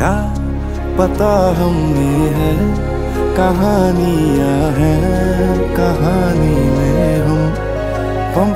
क्या पता हमने है कहानियाँ हैं कहानी में हम पम